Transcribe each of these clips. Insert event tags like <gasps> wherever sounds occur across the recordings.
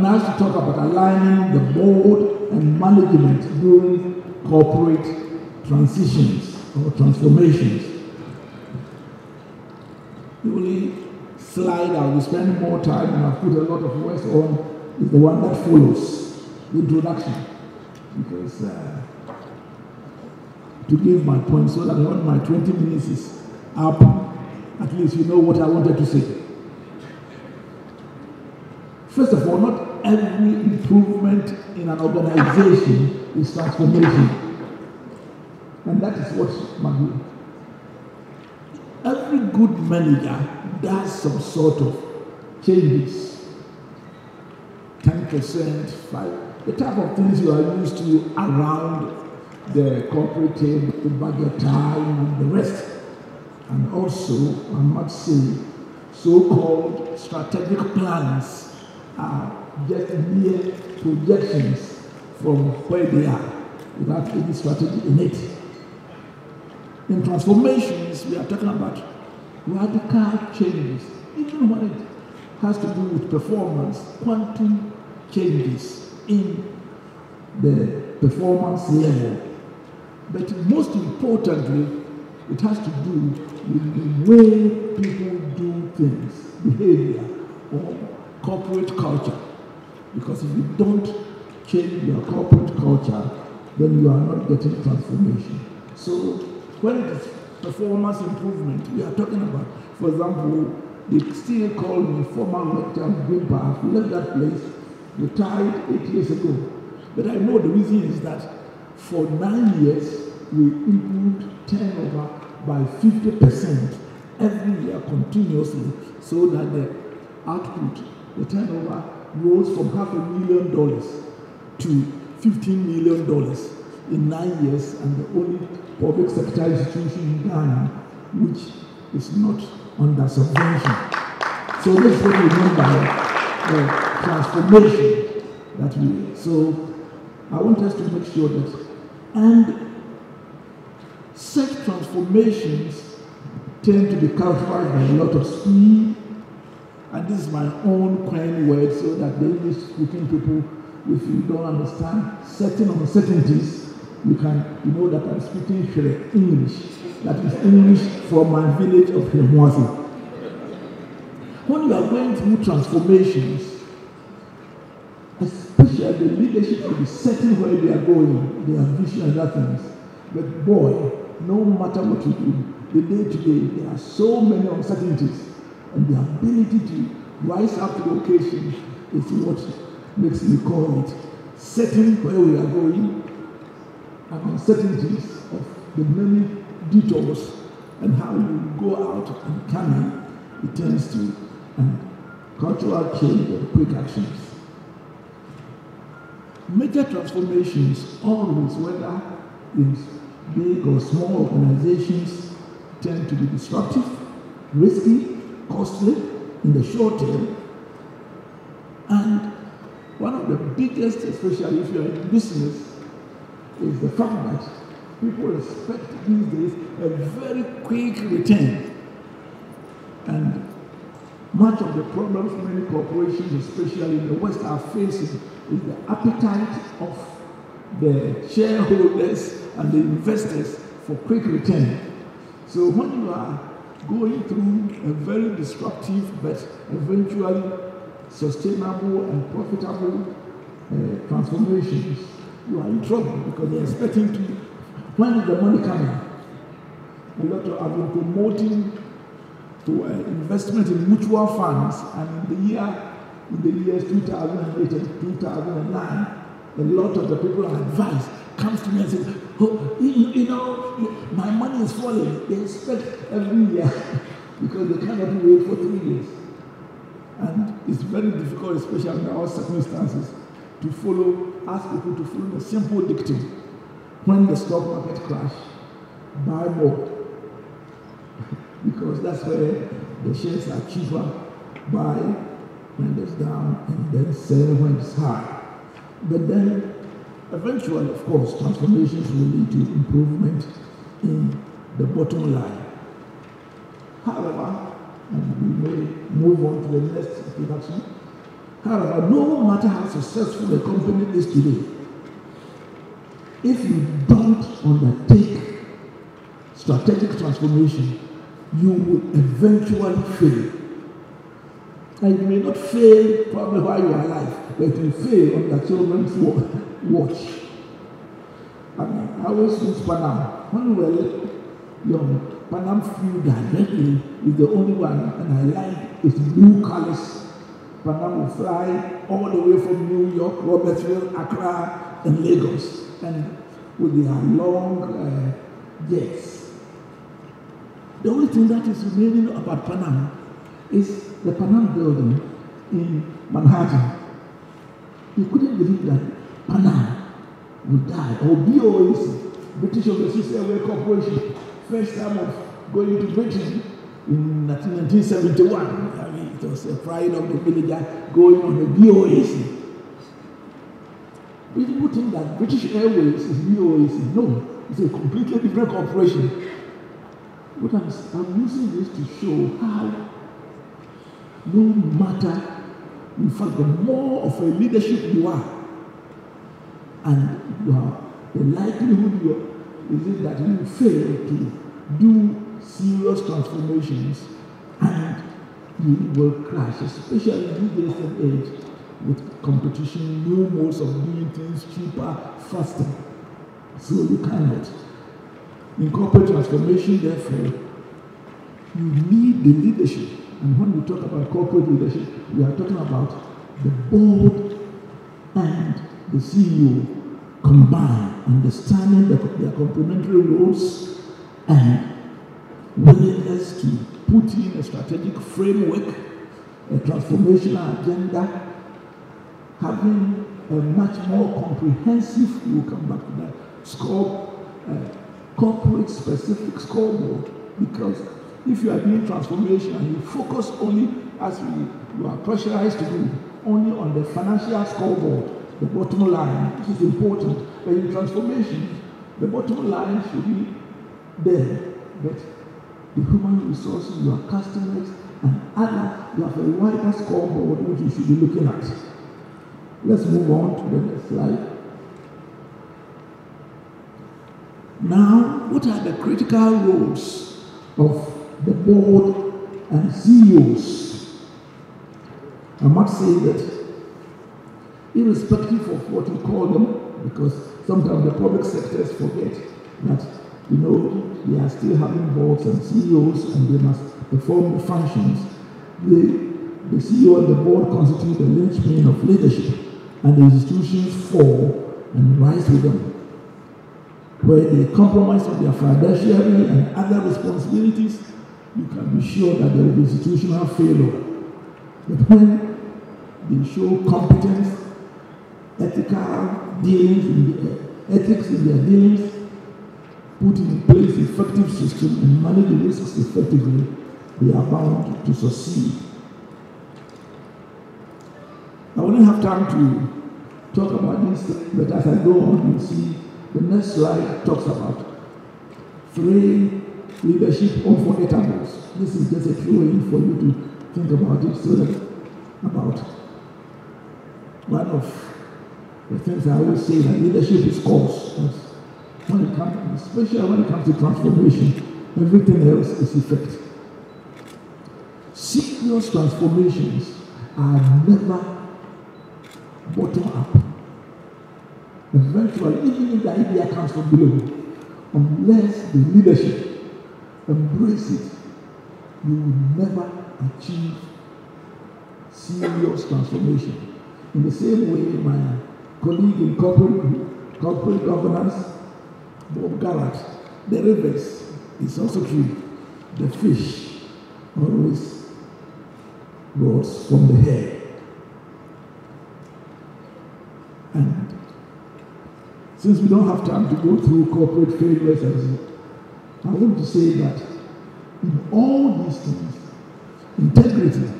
been asked to talk about aligning the board and management during corporate transitions or transformations. The only slide I will spend more time and I've put a lot of words on is the one that follows, the introduction. Because uh, to give my point so that when my 20 minutes is up, at least you know what I wanted to say. First of all, every improvement in an organization is transformation. And that is what Maggie. Every good manager does some sort of changes. 10%, 5 the type of things you are used to around the corporate table, the budget time, and the rest. And also, I must say, so called strategic plans are just mere projections from where they are without any strategy in it. In transformations, we are talking about radical changes, even when it has to do with performance, quantum changes in the performance level. But most importantly, it has to do with the way people do things, behavior, or corporate culture. Because if you don't change your corporate culture, then you are not getting transformation. So when it is performance improvement, we are talking about, for example, they still call me former rector GIMPA, left that place, retired eight years ago. But I know the reason is that for nine years, we improved turnover by 50% every year continuously so that the output, the turnover, rose from half a million dollars to $15 million in nine years and the only public sector institution in Ghana which is not under subvention. So this is what we mean by the transformation that we, so I want us to make sure that, and such transformations tend to be characterized by a lot of speed, and this is my own coin word so that the English speaking people, if you don't understand certain uncertainties, you can you know that I'm speaking English. That is English from my village of Hemwasi. When you are going through transformations, especially the leadership will be certain where they are going, their vision and other things. But boy, no matter what you do, the day to day, there are so many uncertainties, and the ability to rise up to the occasion is what makes me call it setting where we are going and uncertainties of the many detours and how you go out and come in, it tends to and cultural change and quick actions. Major transformations always, whether in big or small organizations tend to be disruptive, risky, costly in the short term. And one of the biggest, especially if you're in business, is the fact that people expect these days a very quick return. And much of the problems many corporations, especially in the West, are facing is the appetite of the shareholders and the investors for quick return. So when you are going through a very destructive but eventually sustainable and profitable uh, transformations, you are in trouble because they're expecting to, when is the money coming? A lot of, I've been promoting to uh, investment in mutual funds and in the year, in the years 2008 and 2009, a lot of the people I advise comes to me and says, oh, <gasps> you, know, my money is falling. They expect every year <laughs> because they cannot wait for three years. And it's very difficult, especially under our circumstances, to follow, ask people to follow the simple dictum. When the stock market crash, buy more. <laughs> because that's where the shares are cheaper. Buy when it's down and then sell when it's high. But then, eventually, of course, transformations will lead to improvement in the bottom line. However, and we may move on to the next introduction, However, no matter how successful a company is today, if you don't undertake strategic transformation, you will eventually fail. And you may not fail probably while you are alive, but you fail on your children's watch. I mean, I always use Panam. When we were young, Panam flew directly is the only one, and I like its blue colors. Panam will fly all the way from New York, Robertsville, Accra, and Lagos, and with their long uh, jets. The only thing that is remaining about Panam is the Panam building in Manhattan. You couldn't believe that Panam would die, or BOAC, British Overseas Airway Corporation, first time of going to Britain in 1971. I mean, it was a pride of the villager going on the BOAC. People think that British Airways is BOAC. No, it's a completely different corporation. But I'm, I'm using this to show how no matter, in fact, the more of a leadership you are, and you are, the likelihood you are, is it that you fail to do serious transformations and you will crash, especially in this age with competition, new modes of doing things cheaper, faster. So you cannot. In corporate transformation, therefore, you need the leadership and when we talk about corporate leadership, we are talking about the board and the CEO combined, understanding the, their complementary roles and willingness to put in a strategic framework, a transformational agenda, having a much more comprehensive, we will come back to that, scope, uh, corporate specific scoreboard, because if you are doing transformation and you focus only as we, you are pressurized to do, only on the financial scoreboard, the bottom line, which is important. But in transformation, the bottom line should be there. But the human resources, your customers, and other, you have a wider scoreboard which you should be looking at. Let's move on to the next slide. Now, what are the critical roles of the board and CEOs. I must say that irrespective of what you call them, because sometimes the public sectors forget that, you know, they are still having boards and CEOs and they must perform the functions. The, the CEO and the board constitute the linchpin of leadership and the institutions fall and rise with them. Where they compromise on their fiduciary and other responsibilities, you can be sure that there will be institutional failure. But when they show competence, ethical dealings, in the, uh, ethics in their dealings, put in place effective system and manage the risks effectively, they are bound to succeed. I won't have time to talk about this, but as I go on, you see the next slide talks about three leadership unforgettables. This is just a throwing for you to think about it. So that about one of the things I always say that leadership is cause. When it comes, especially when it comes to transformation, everything else is effect. Serious transformations are never bottom up. Eventually, even if the idea comes from below, unless the leadership embrace it, you will never achieve serious transformation. In the same way, my colleague in corporate, corporate governance, Bob Garratt, the rivers is also true. The fish always grows from the head. And since we don't have time to go through corporate failures I want to say that in all these things, integrity,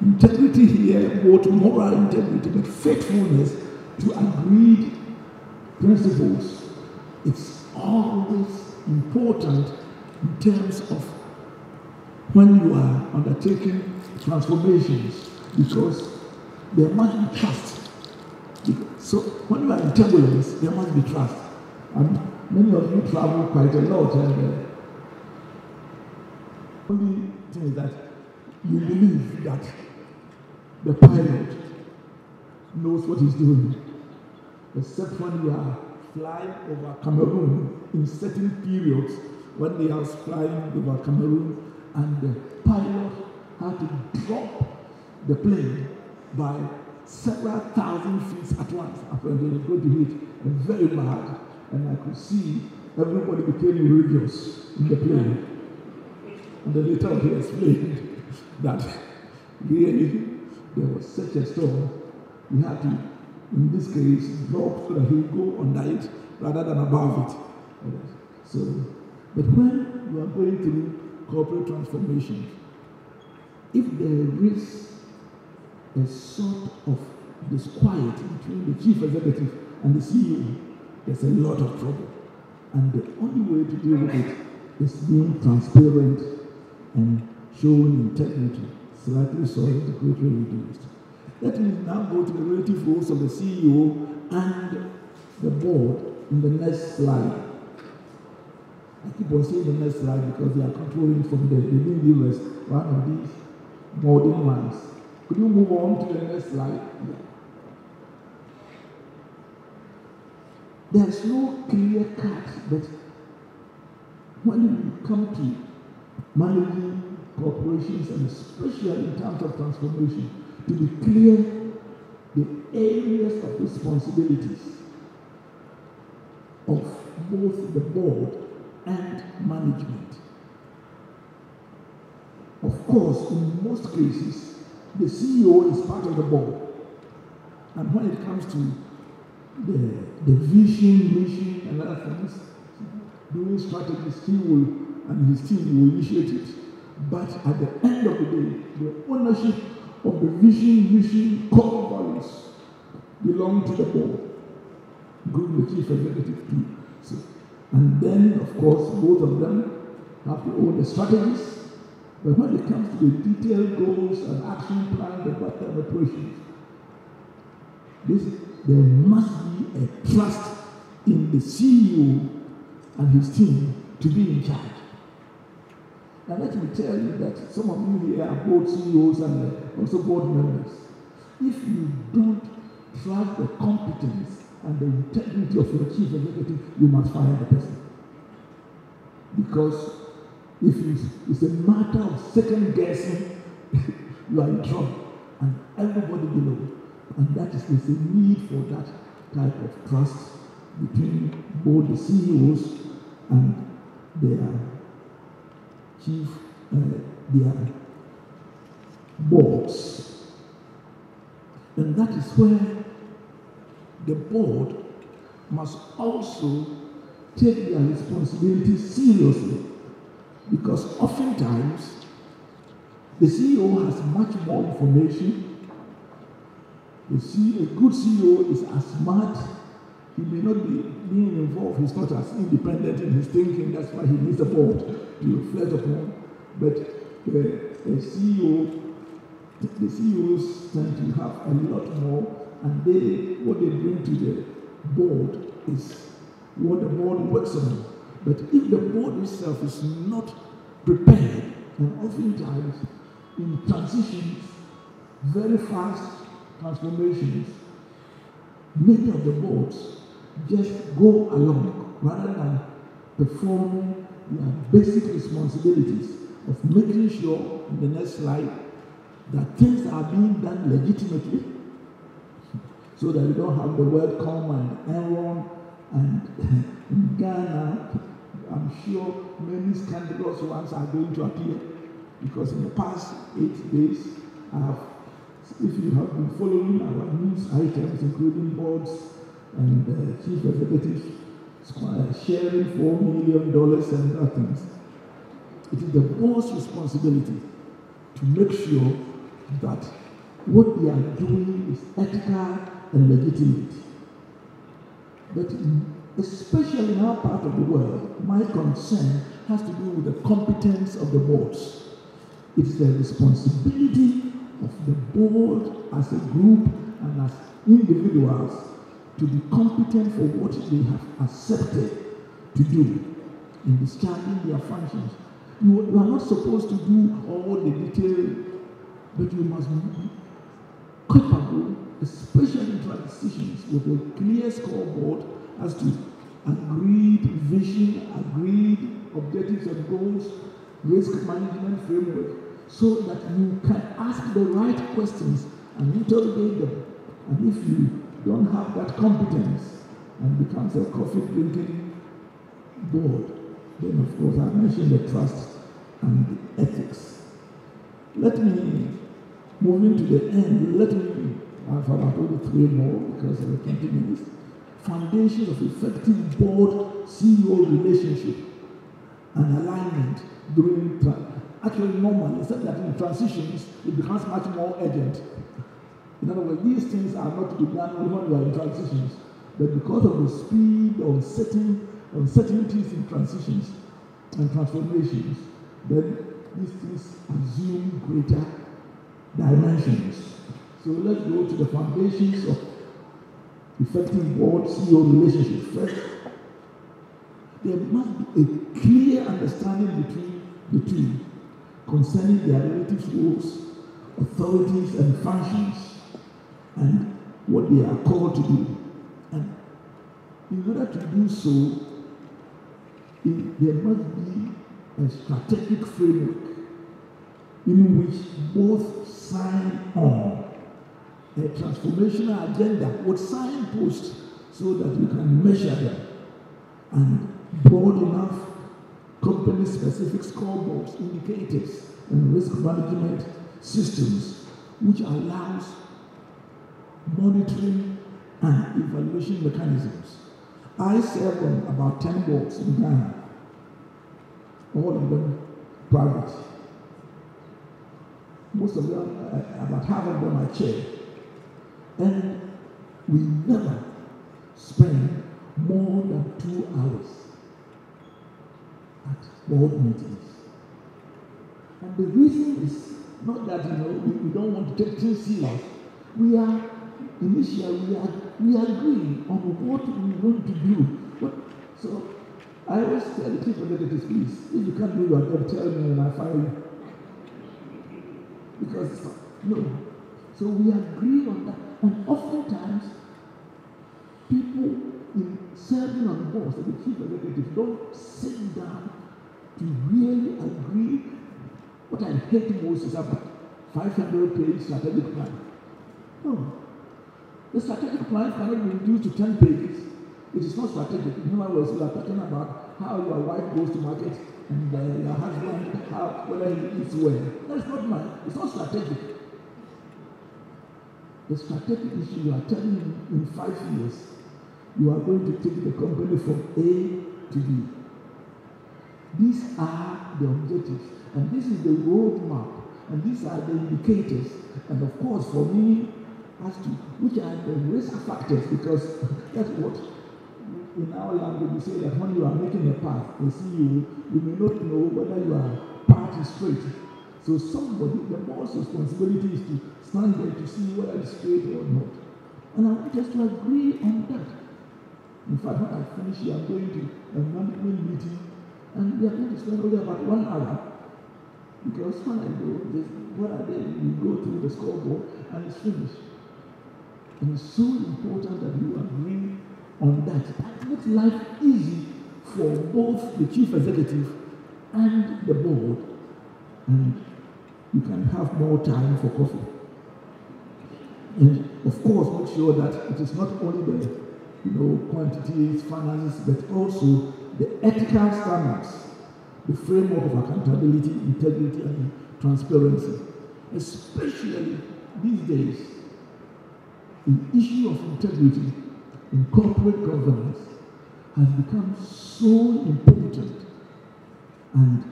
integrity here, both moral integrity, but faithfulness to agreed principles, it's always important in terms of when you are undertaking transformations because there must be trust. So when you are in turbulence, there must be trust. And many of you travel quite a lot, and uh, only thing is that you believe that the pilot knows what he's doing, except when you are flying over Cameroon in certain periods when they are flying over Cameroon and the pilot had to drop the plane by several thousand feet at once. It was going to hit very bad, and I could see everybody became religious in the plane. And then later he explained <laughs> that really there was such a storm, he had to, in this case, drop so that he would go under it rather than above it. So, but when you are going through corporate transformation, if there is a sort of disquiet between the chief executive and the CEO, there's a lot of trouble. And the only way to deal with it is being transparent and showing integrity. Slightly so is greatly reduced. Let me now go to the relative roles of the CEO and the board in the next slide. I keep on saying the next slide because they are controlling from didn't give us one of these modern ones. Could you move on to the next slide? There's no clear cut, but when you come to managing corporations and especially in terms of transformation, to be clear the areas of responsibilities of both the board and management. Of course, in most cases, the CEO is part of the board. And when it comes to the, the vision, mission, and other things, doing strategies, he will, and his team will initiate it. But at the end of the day, the ownership of the vision, mission, core values belong to the board, including the chief executive team. So, and then, of course, both of them have to own the strategies. But when it comes to the detailed goals and action plan, the bottom operations, this, there must be a trust in the CEO and his team to be in charge. Now let me tell you that some of you here are both CEOs and uh, also board members. If you don't trust the competence and the integrity of your chief executive, you must fire the person. Because if it's, it's a matter of second guessing, <laughs> you are in trouble. And everybody below. And that is a need for that type of trust between both the CEOs and their chief, uh, their boards. And that is where the board must also take their responsibility seriously because oftentimes the CEO has much more information. The see, a good CEO is as smart. He may not be being involved. He's not as independent in his thinking. That's why he needs a board to reflect upon. But uh, the, the CEO, the CEOs tend to have a lot more, and they what they bring to the board is what the board works on. But if the board itself is not prepared, and oftentimes in transitions, very fast transformations, many of the boards just go along rather than performing their basic responsibilities of making sure in the next slide that things are being done legitimately so that we don't have the WorldCom and Enron and <laughs> in Ghana, I'm sure many scandalous ones are going to appear because in the past eight days, I have, if you have been following our news items, including boards and uh, chief executives sharing $4 million and other things, it is the board's responsibility to make sure that what they are doing is ethical and legitimate. But especially in our part of the world, my concern has to do with the competence of the boards. It's their responsibility the board as a group and as individuals to be competent for what they have accepted to do in discharging their functions. You, you are not supposed to do all the detail, but you must be capable, especially in transitions, with a clear scoreboard as to agreed vision, agreed objectives and goals, risk management framework, so that you can ask the right questions and interrogate them. And if you don't have that competence and becomes a coffee drinking board, then of course I mentioned the trust and the ethics. Let me, moving to the end, let me, I've about only three more because of the 20 minutes. Foundations of effective board CEO relationship and alignment during, actually normal, except that in transitions, it becomes much more urgent. In other words, these things are not to be done when you are in transitions, but because of the speed of certain uncertainties in transitions and transformations, then these things assume greater dimensions. So let's go to the foundations of effective board CEO relationship. First, there must be a clear understanding between the two concerning their relative roles, authorities, and functions, and what they are called to do. And in order to do so, it, there must be a strategic framework in which both sign on a transformational agenda with signposts so that you can measure them and broad enough company specific scoreboards, indicators, and risk management systems which allows monitoring and evaluation mechanisms. I serve on about 10 boards in Ghana, all of them private. Most of them, uh, about half of them I chair. And we never spend more than two hours board meetings. And the reason is not that you know we, we don't want to take things serious. We are initially we are we agree on what we want to do. What, so I always tell the chief executives, please, if you can't do your job, tell me and I fire you. Because no. So we agree on that. And oftentimes people in serving on boards, the chief executives don't sit down to really agree. What I hate most is about 500 page strategic plan. No. The strategic plan cannot be reduced to 10 pages. It is not strategic. In other words, are talking about how your wife goes to market and uh, your husband, how, whether he eats well. That's not my, it's not strategic. The strategic issue you are telling in five years, you are going to take the company from A to B. These are the objectives, and this is the roadmap, and these are the indicators. And of course, for me, as to which are the risk factors, because that's what in our language we say that when you are making a path, they see you, you may not know whether you are path is straight. So somebody, the boss' responsibility is to stand there to see whether it's straight or not. And I want us to agree on that. In fact, when I finish here, I'm going to a management meeting, and we are going to spend only about one hour. Because when I go, this, what are they? We go through the scoreboard, and it's finished. And it's so important that you agree on that. That makes life easy for both the chief executive and the board, and you can have more time for coffee. And of course, make sure that it is not only the you know quantities, finances, but also the ethical standards, the framework of accountability, integrity, and transparency. Especially these days, the issue of integrity in corporate governance has become so important and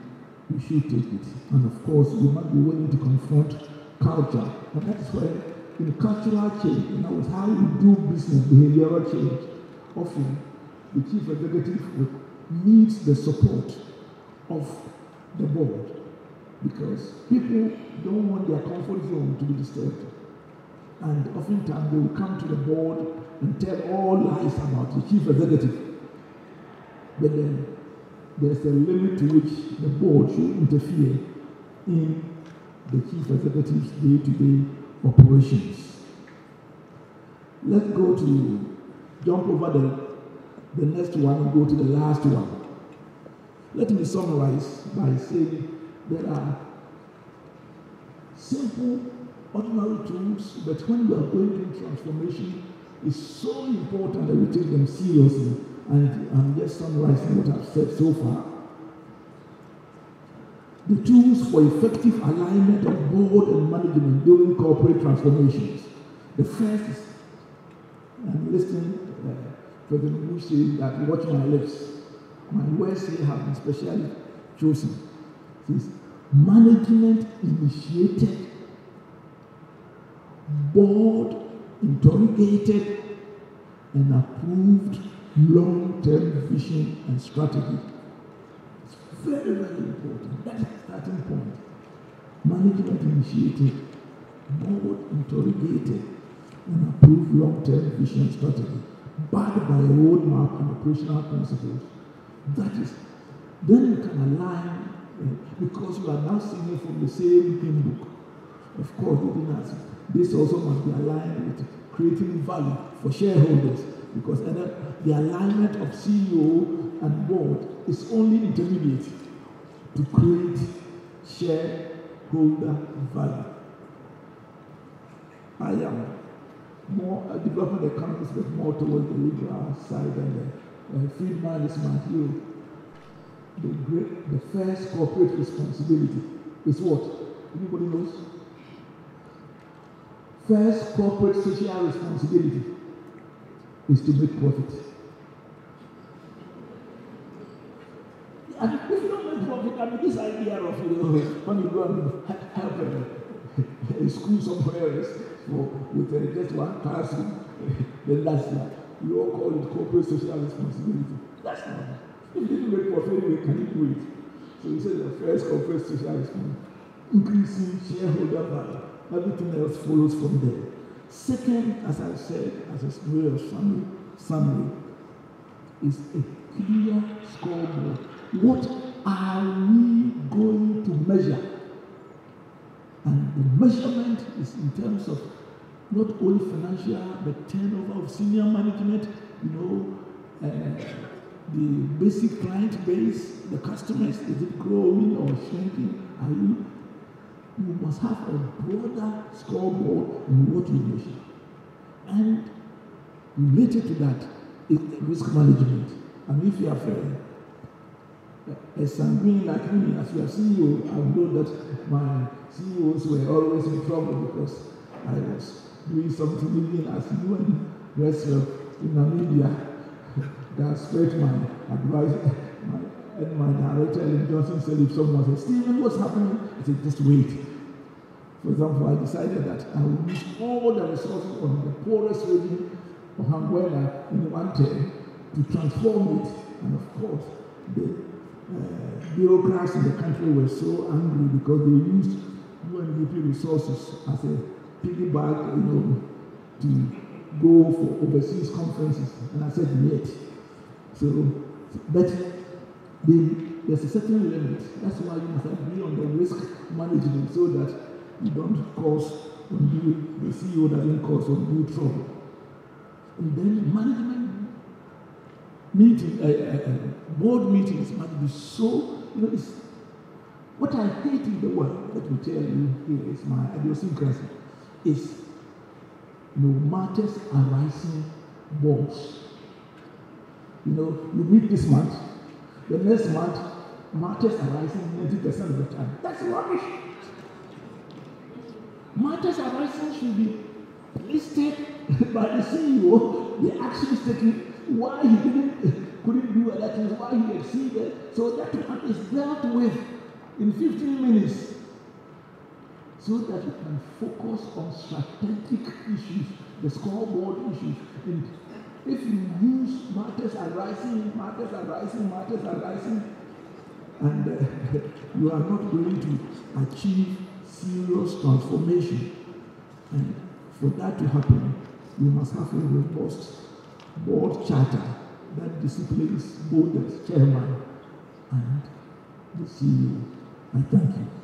we should take it. And of course, we must be willing to confront culture. And that's where in cultural change, other words, how we do business, behavioral change, often the chief executive needs the support of the board. because people don't want their comfort zone to be disturbed. And oftentimes they will come to the board and tell all lies about the chief executive. But then there's a limit to which the board should interfere in the chief executive's day-to-day operations. Let's go to jump over the, the next one and go to the last one. Let me summarize by saying there are simple, ordinary tools, but when we are going through transformation, it's so important that we take them seriously. And I'm just summarizing what I've said so far. The tools for effective alignment of board and management during corporate transformations. The first is, I'm listening uh, to the Bush saying that watch my lips. My words here have been specially chosen. Says, management initiated, board interrogated, and approved long-term vision and strategy. It's very, very important. That is the starting point. Management initiated, board interrogated, and approved long-term vision strategy, backed by a roadmap and operational principles. That is, then you can align uh, because you are now singing from the same hymn book. Of course, even as this also must be aligned with creating value for shareholders because the alignment of CEO and board is only intermediate to create shareholder value. I am more a development economist, but more towards the liberal side and the uh, Friedman is hero. The great, the first corporate responsibility is what? Anybody knows? First corporate social responsibility is to make profit. And if you don't make profit, I mean, this idea of, you know, <laughs> when you go and help a, a school somewhere else for, with uh, just one person, <laughs> then that's that. You all call it corporate social responsibility. That's not. If you didn't make profit, anyway, can you do it? So he said the first corporate social responsibility, increasing shareholder value. Everything else follows from there. Second, as I said, as a way summary, summary, is a clear scoreboard. What are we going to measure? And the measurement is in terms of not only financial, but turnover of senior management, you know, uh, the basic client base, the customers, is it growing or shrinking? Are you you must have a broader scoreboard in what you measure. And related to that is risk management. And if you have a, a sanguine like me, as your CEO, I know that my CEOs were always in trouble because I was doing something even as you and yourself in Namibia <laughs> that spread my advice. My, and my director, Ellen Johnson, said if someone said, Stephen, what's happening? I said, just wait. For example, I decided that I would use all the resources on the poorest region of Anguilla in one term to transform it. And of course, the uh, bureaucrats in the country were so angry because they used UNDP resources as a piggyback, you know, to go for overseas conferences. And I said, yet. So, but the, there's a certain limit. That's why you must agree on the risk management so that you don't cause undue, the CEO doesn't cause undue trouble. And then management meeting, uh, uh, uh, board meetings must be so, you know, it's, what I hate in the world, let me tell you here is my idiosyncrasy, is no matters arising boards. You know, you meet this month, the next month, matters arising 90% of the time. That's rubbish. Matters arising should be listed <laughs> by the CEO, the actions taken, why he didn't, couldn't do other things, why he exceeded. So that one is dealt with in 15 minutes so that you can focus on strategic issues, the scoreboard issues. And if you use matters arising, matters arising, matters arising, and uh, <laughs> you are not going to achieve serious transformation. And for that to happen, you must have a robust board charter that disciplines both the chairman and the CEO. We thank you.